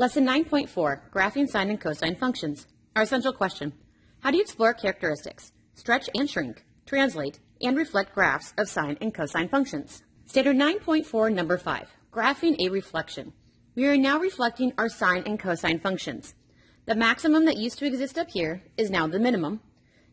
Lesson 9.4 Graphing Sine and Cosine Functions. Our essential question How do you explore characteristics, stretch and shrink, translate, and reflect graphs of sine and cosine functions? Standard 9.4, number 5 Graphing a reflection. We are now reflecting our sine and cosine functions. The maximum that used to exist up here is now the minimum,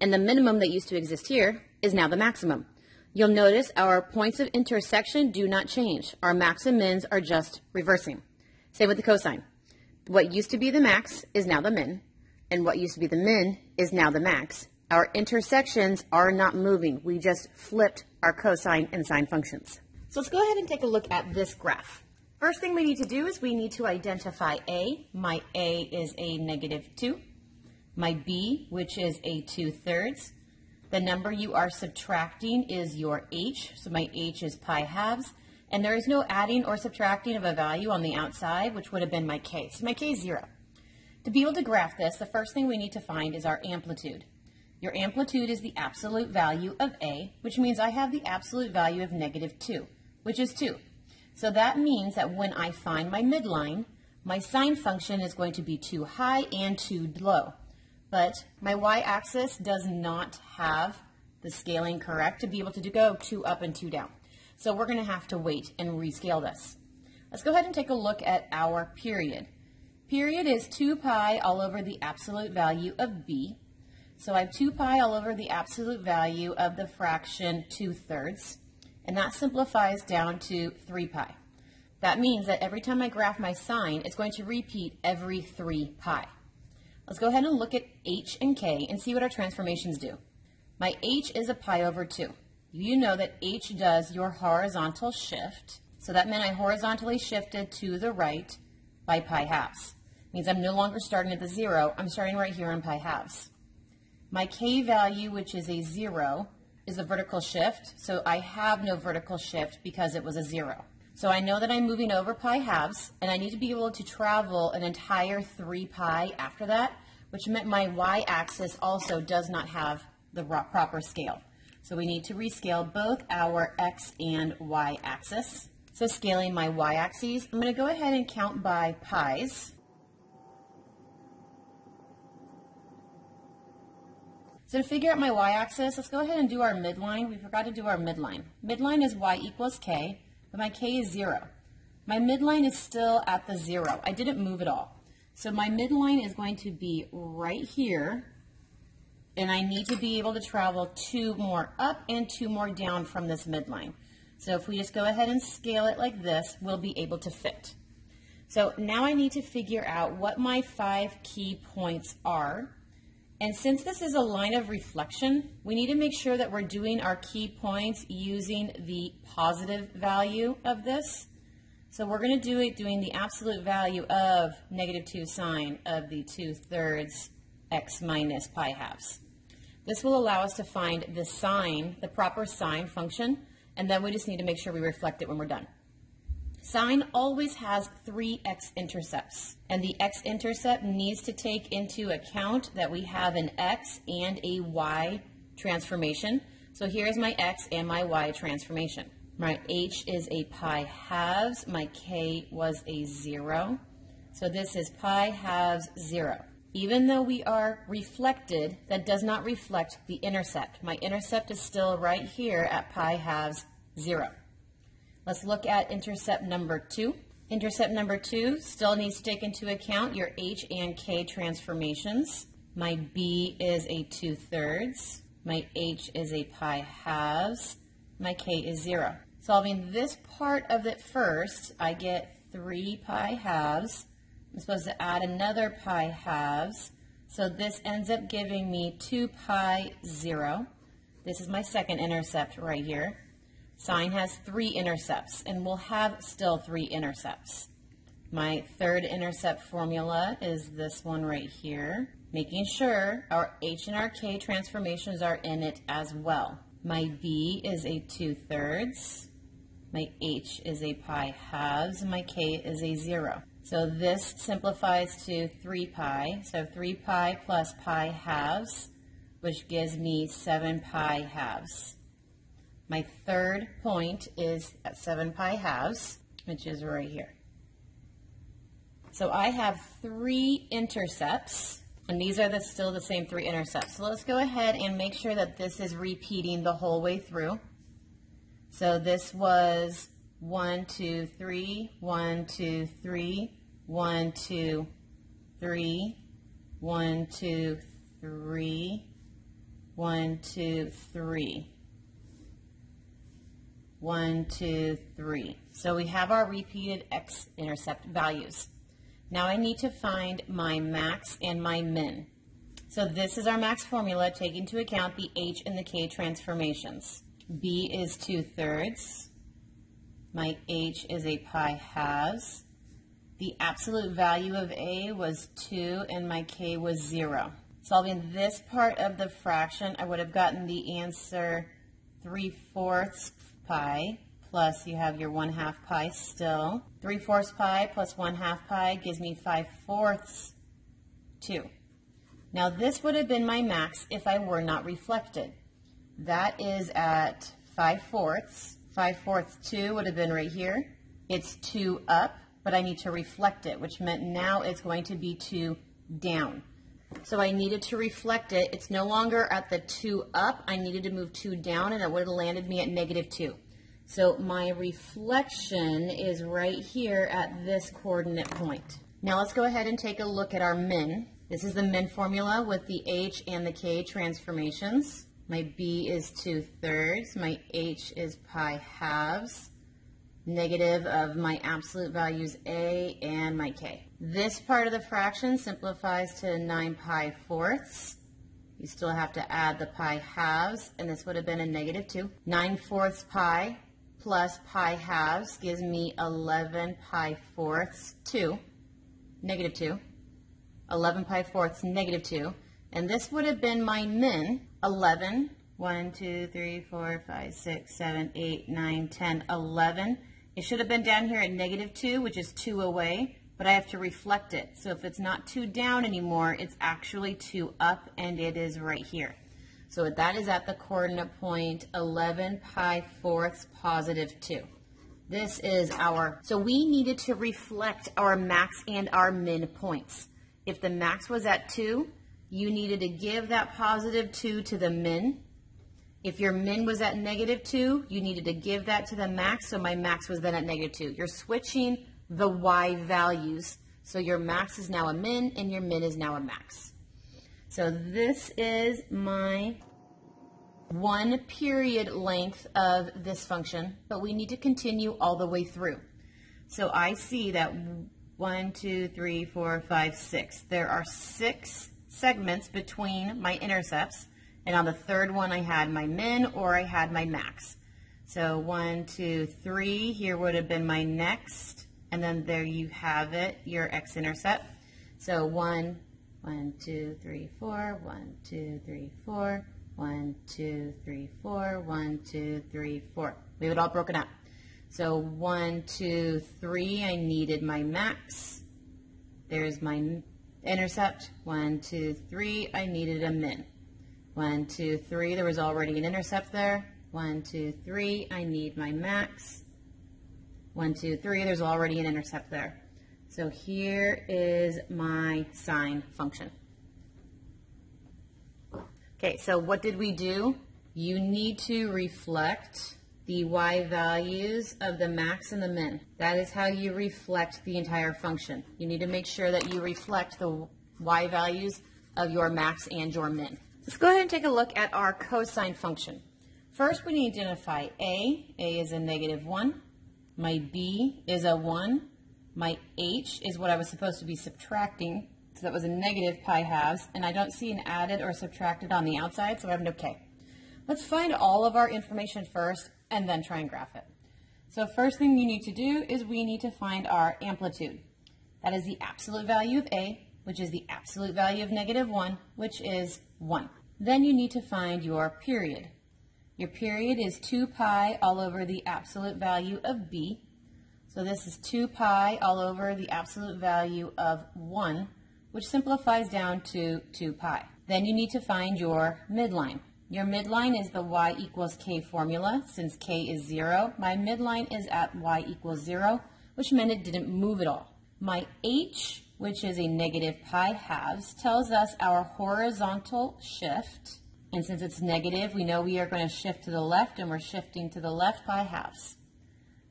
and the minimum that used to exist here is now the maximum. You'll notice our points of intersection do not change. Our max and mins are just reversing. Same with the cosine. What used to be the max is now the min, and what used to be the min is now the max. Our intersections are not moving. We just flipped our cosine and sine functions. So let's go ahead and take a look at this graph. First thing we need to do is we need to identify A. My A is a negative 2. My B, which is a 2 thirds. The number you are subtracting is your H. So my H is pi halves. And there is no adding or subtracting of a value on the outside, which would have been my k. So my k is 0. To be able to graph this, the first thing we need to find is our amplitude. Your amplitude is the absolute value of a, which means I have the absolute value of negative 2, which is 2. So that means that when I find my midline, my sine function is going to be too high and too low. But my y-axis does not have the scaling correct to be able to go two up and two down. So we're going to have to wait and rescale this. Let's go ahead and take a look at our period. Period is 2 pi all over the absolute value of b. So I have 2 pi all over the absolute value of the fraction 2 thirds. And that simplifies down to 3 pi. That means that every time I graph my sine, it's going to repeat every 3 pi. Let's go ahead and look at h and k and see what our transformations do. My h is a pi over 2 you know that H does your horizontal shift. So that meant I horizontally shifted to the right by pi halves. Means I'm no longer starting at the zero, I'm starting right here on pi halves. My K value, which is a zero, is a vertical shift, so I have no vertical shift because it was a zero. So I know that I'm moving over pi halves, and I need to be able to travel an entire 3 pi after that, which meant my y-axis also does not have the proper scale. So we need to rescale both our x and y axis. So scaling my y axes, I'm going to go ahead and count by pi's. So to figure out my y-axis, let's go ahead and do our midline. We forgot to do our midline. Midline is y equals k, but my k is 0. My midline is still at the 0. I didn't move at all. So my midline is going to be right here and I need to be able to travel two more up and two more down from this midline. So if we just go ahead and scale it like this, we'll be able to fit. So now I need to figure out what my five key points are. And since this is a line of reflection, we need to make sure that we're doing our key points using the positive value of this. So we're going to do it doing the absolute value of negative 2 sine of the 2 thirds x minus pi halves. This will allow us to find the sine, the proper sine function, and then we just need to make sure we reflect it when we're done. Sine always has three x-intercepts, and the x-intercept needs to take into account that we have an x and a y transformation. So here's my x and my y transformation. My h is a pi halves, my k was a zero. So this is pi halves zero. Even though we are reflected, that does not reflect the intercept. My intercept is still right here at pi halves 0. Let's look at intercept number 2. Intercept number 2 still needs to take into account your h and k transformations. My b is a 2 thirds. My h is a pi halves. My k is 0. Solving this part of it first, I get 3 pi halves I'm supposed to add another pi halves. So this ends up giving me 2 pi 0. This is my second intercept right here. Sine has three intercepts, and we'll have still three intercepts. My third intercept formula is this one right here, making sure our h and our k transformations are in it as well. My b is a 2 thirds, my h is a pi halves, and my k is a 0. So this simplifies to 3 pi. So 3 pi plus pi halves, which gives me 7 pi halves. My third point is at 7 pi halves, which is right here. So I have three intercepts, and these are the, still the same three intercepts. So let's go ahead and make sure that this is repeating the whole way through. So this was one, two, three, one, two, three, one, two, three, one, two, three, one, two, three. One, two, three. So we have our repeated x-intercept values. Now I need to find my max and my min. So this is our max formula taking into account the h and the k transformations. b is 2 thirds. My h is a pi halves. The absolute value of a was 2 and my k was 0. Solving this part of the fraction, I would have gotten the answer 3 fourths pi plus you have your 1 half pi still. 3 fourths pi plus 1 half pi gives me 5 fourths 2. Now this would have been my max if I were not reflected. That is at 5 fourths. 5 fourths 2 would have been right here. It's 2 up, but I need to reflect it, which meant now it's going to be 2 down. So I needed to reflect it. It's no longer at the 2 up. I needed to move 2 down, and it would have landed me at negative 2. So my reflection is right here at this coordinate point. Now let's go ahead and take a look at our min. This is the min formula with the h and the k transformations. My b is 2 thirds. My h is pi halves negative of my absolute values a and my k. This part of the fraction simplifies to 9 pi fourths. You still have to add the pi halves, and this would have been a negative 2. 9 fourths pi plus pi halves gives me 11 pi fourths 2, negative 2. 11 pi fourths, negative 2. And this would have been my min, 11, 1, 2, 3, 4, 5, 6, 7, 8, 9, 10, 11. It should have been down here at negative 2, which is 2 away, but I have to reflect it. So if it's not 2 down anymore, it's actually 2 up, and it is right here. So that is at the coordinate point 11 pi fourths positive 2. This is our, so we needed to reflect our max and our min points. If the max was at 2, you needed to give that positive 2 to the min, if your min was at negative 2, you needed to give that to the max, so my max was then at negative 2. You're switching the y values, so your max is now a min and your min is now a max. So this is my one period length of this function, but we need to continue all the way through. So I see that one, two, three, four, five, six. There are six segments between my intercepts. And on the third one, I had my min or I had my max. So one, two, three, here would have been my next. And then there you have it, your x-intercept. So one, one, two, three, four, one, two, three, four, one, two, three, four, one, two, three, four. We have it all broken up. So one, two, three, I needed my max. There's my intercept. One, two, three, I needed a min. One, two, three. There was already an intercept there. One, two, three. I need my max. One, two, three. There's already an intercept there. So here is my sine function. Okay, so what did we do? You need to reflect the y values of the max and the min. That is how you reflect the entire function. You need to make sure that you reflect the y values of your max and your min. Let's go ahead and take a look at our cosine function. First, we need to identify A. A is a negative 1. My B is a 1. My H is what I was supposed to be subtracting. So that was a negative pi halves. And I don't see an added or subtracted on the outside, so I have no K. Let's find all of our information first and then try and graph it. So first thing you need to do is we need to find our amplitude. That is the absolute value of A, which is the absolute value of negative 1, which is 1. Then you need to find your period. Your period is 2 pi all over the absolute value of b. So this is 2 pi all over the absolute value of 1, which simplifies down to 2 pi. Then you need to find your midline. Your midline is the y equals k formula. Since k is 0, my midline is at y equals 0, which meant it didn't move at all. My h, which is a negative pi halves, tells us our horizontal shift. And since it's negative, we know we are going to shift to the left, and we're shifting to the left by halves.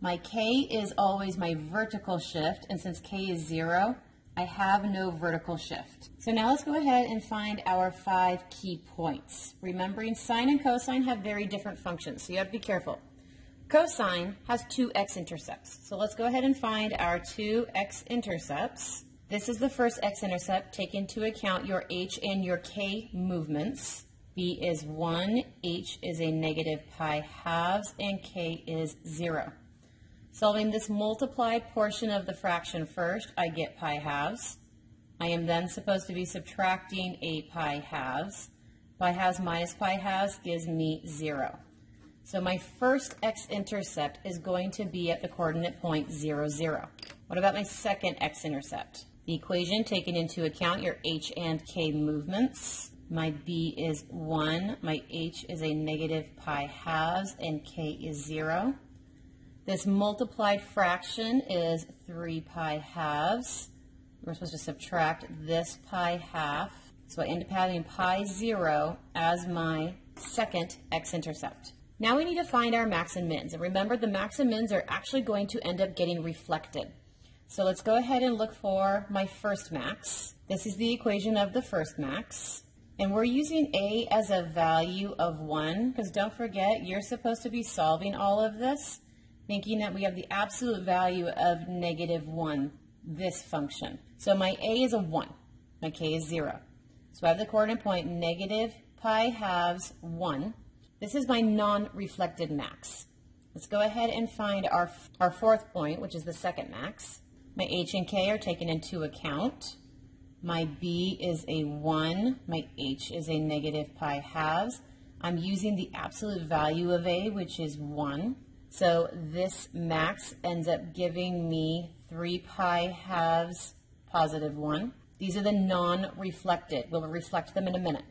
My k is always my vertical shift, and since k is 0, I have no vertical shift. So now let's go ahead and find our five key points. Remembering sine and cosine have very different functions, so you have to be careful. Cosine has two x-intercepts. So let's go ahead and find our two x-intercepts. This is the first x-intercept. Take into account your h and your k movements. b is 1, h is a negative pi halves, and k is 0. Solving this multiplied portion of the fraction first, I get pi halves. I am then supposed to be subtracting 8 pi halves. Pi halves minus pi halves gives me 0. So my first x-intercept is going to be at the coordinate point 0, 0. What about my second x-intercept? The equation taking into account your h and k movements. My b is 1, my h is a negative pi halves, and k is 0. This multiplied fraction is 3 pi halves. We're supposed to subtract this pi half. So I end up having pi 0 as my second x-intercept. Now we need to find our max and mins. And remember, the max and mins are actually going to end up getting reflected. So let's go ahead and look for my first max. This is the equation of the first max. And we're using a as a value of 1, because don't forget, you're supposed to be solving all of this thinking that we have the absolute value of negative 1, this function. So my a is a 1, my k is 0. So I have the coordinate point negative pi halves 1. This is my non-reflected max. Let's go ahead and find our, our fourth point, which is the second max. My h and k are taken into account. My b is a 1. My h is a negative pi halves. I'm using the absolute value of a, which is 1. So this max ends up giving me 3 pi halves positive 1. These are the non-reflected. We'll reflect them in a minute.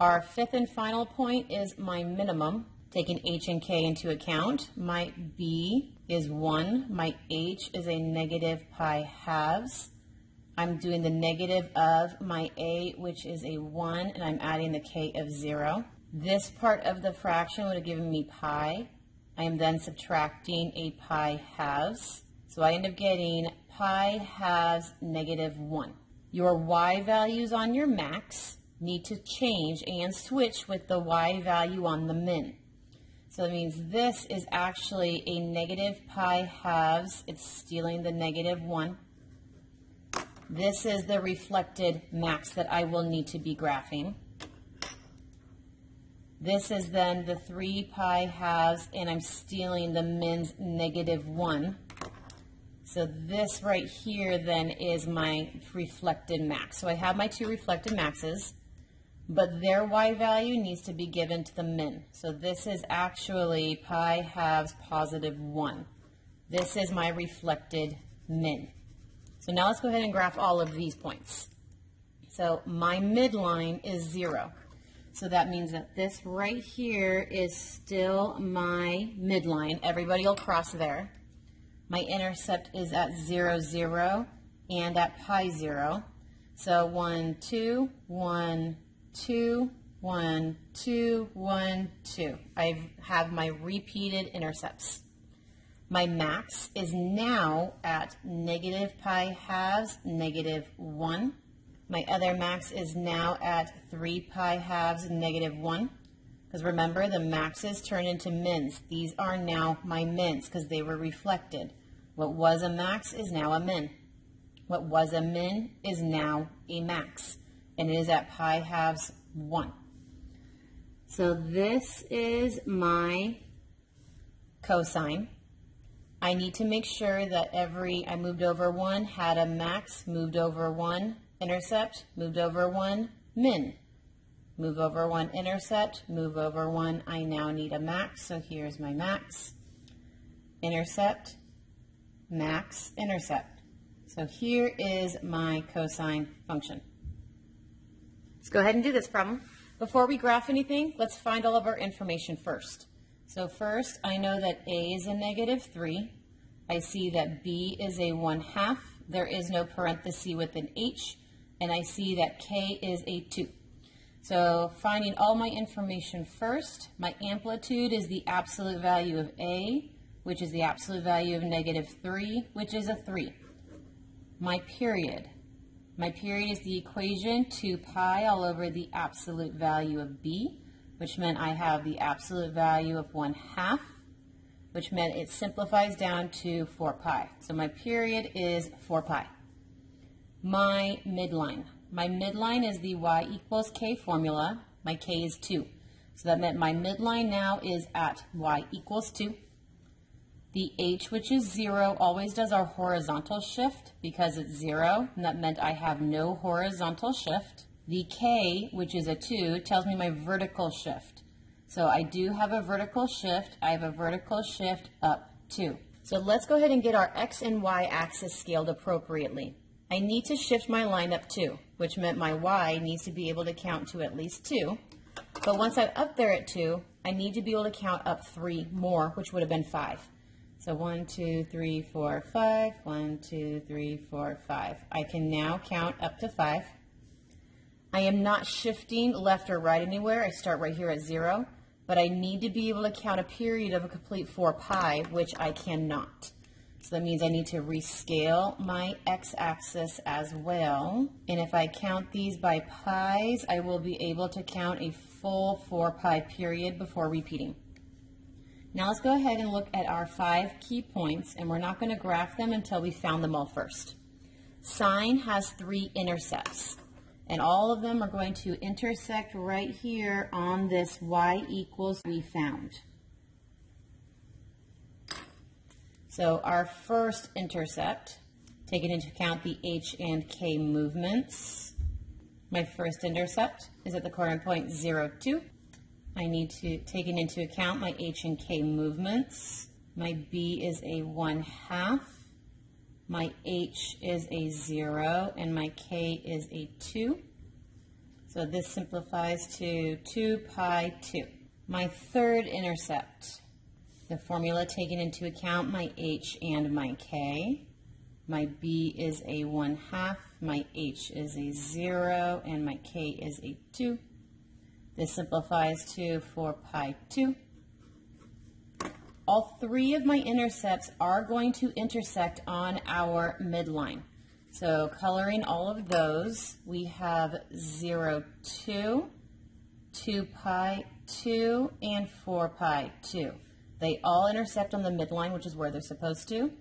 Our fifth and final point is my minimum, taking h and k into account. My b is 1. My h is a negative pi halves. I'm doing the negative of my a, which is a 1, and I'm adding the k of 0. This part of the fraction would have given me pi. I am then subtracting a pi halves. So I end up getting pi halves negative 1. Your y values on your max need to change and switch with the y value on the min. So that means this is actually a negative pi halves. It's stealing the negative 1. This is the reflected max that I will need to be graphing. This is then the 3 pi halves, and I'm stealing the min's negative 1. So this right here then is my reflected max. So I have my two reflected maxes, but their y value needs to be given to the min. So this is actually pi halves positive 1. This is my reflected min. So now let's go ahead and graph all of these points. So my midline is 0. So that means that this right here is still my midline. Everybody will cross there. My intercept is at 0, 0 and at pi 0. So 1, 2, 1, 2, 1, 2, 1, 2. I have my repeated intercepts. My max is now at negative pi halves, negative 1. My other max is now at 3 pi halves negative 1. Because remember, the maxes turn into mins. These are now my mins because they were reflected. What was a max is now a min. What was a min is now a max. And it is at pi halves 1. So this is my cosine. I need to make sure that every, I moved over 1, had a max, moved over 1, intercept, moved over one, min. Move over one, intercept, move over one, I now need a max, so here's my max. Intercept, max, intercept. So here is my cosine function. Let's go ahead and do this problem. Before we graph anything, let's find all of our information first. So first, I know that A is a negative 3. I see that B is a 1 half there is no parenthesis with an h, and I see that k is a 2. So finding all my information first, my amplitude is the absolute value of a, which is the absolute value of negative 3, which is a 3. My period. My period is the equation 2 pi all over the absolute value of b, which meant I have the absolute value of 1 half, which meant it simplifies down to 4 pi. So my period is 4 pi. My midline. My midline is the y equals k formula. My k is 2. So that meant my midline now is at y equals 2. The h, which is 0, always does our horizontal shift because it's 0, and that meant I have no horizontal shift. The k, which is a 2, tells me my vertical shift. So I do have a vertical shift. I have a vertical shift up 2. So let's go ahead and get our x and y axis scaled appropriately. I need to shift my line up 2, which meant my y needs to be able to count to at least 2. But once I'm up there at 2, I need to be able to count up 3 more, which would have been 5. So 1, 2, 3, 4, 5, 1, 2, 3, 4, 5. I can now count up to 5. I am not shifting left or right anywhere. I start right here at 0. But I need to be able to count a period of a complete 4 pi, which I cannot. So that means I need to rescale my x-axis as well. And if I count these by pi's, I will be able to count a full 4 pi period before repeating. Now let's go ahead and look at our five key points, and we're not going to graph them until we found them all first. Sine has three intercepts, and all of them are going to intersect right here on this y equals we found. So our first intercept, taking into account the h and k movements, my first intercept is at the corner point 0, 2. I need to take into account my h and k movements. My b is a 1 half. My h is a 0, and my k is a 2. So this simplifies to 2 pi 2. My third intercept the formula taking into account my h and my k. My b is a 1 half, my h is a 0, and my k is a 2. This simplifies to 4 pi 2. All three of my intercepts are going to intersect on our midline. So coloring all of those, we have 0, 2, 2 pi 2, and 4 pi 2. They all intersect on the midline, which is where they're supposed to.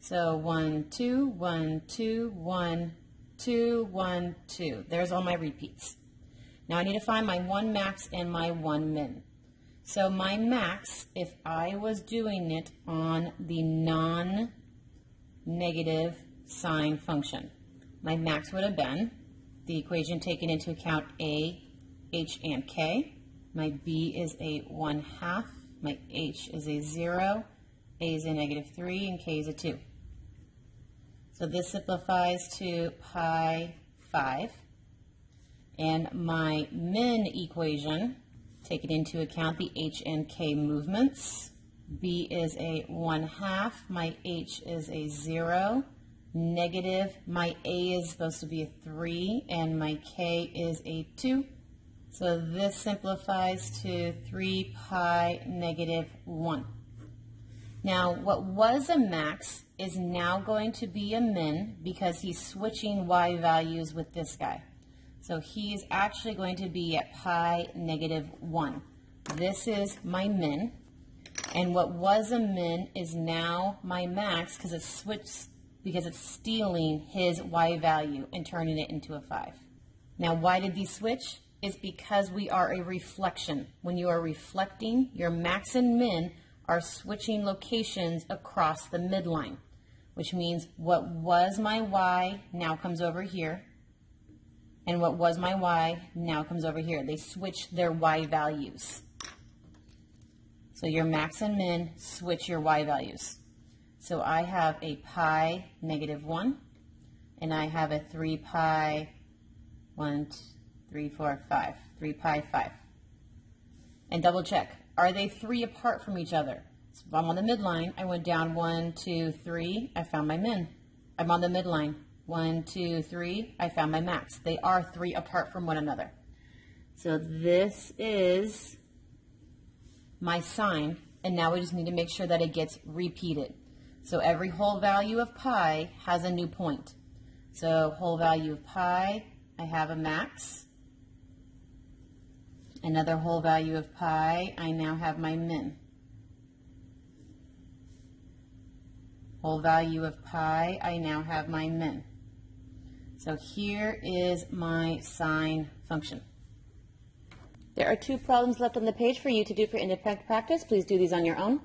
So 1, 2, 1, 2, 1, 2, 1, 2. There's all my repeats. Now I need to find my 1 max and my 1 min. So my max, if I was doing it on the non-negative sine function, my max would have been the equation taking into account a, h, and k. My b is a 1 half my h is a 0, a is a negative 3, and k is a 2. So this simplifies to pi 5. And my min equation, taking into account the h and k movements, b is a 1 half, my h is a 0, negative, my a is supposed to be a 3, and my k is a 2. So this simplifies to 3 pi negative 1. Now, what was a max is now going to be a min because he's switching y values with this guy. So he's actually going to be at pi negative 1. This is my min. And what was a min is now my max because it's switched because it's stealing his y value and turning it into a 5. Now, why did these switch? is because we are a reflection. When you are reflecting, your max and min are switching locations across the midline, which means what was my y now comes over here, and what was my y now comes over here. They switch their y values. So your max and min switch your y values. So I have a pi negative 1, and I have a 3 pi 1, 3, 4, 5. 3 pi 5. And double check. Are they three apart from each other? So if I'm on the midline, I went down 1, 2, 3. I found my min. I'm on the midline. One, two, three. I found my max. They are three apart from one another. So this is my sine. and now we just need to make sure that it gets repeated. So every whole value of pi has a new point. So whole value of pi, I have a max. Another whole value of pi, I now have my min. Whole value of pi, I now have my min. So here is my sine function. There are two problems left on the page for you to do for independent practice. Please do these on your own.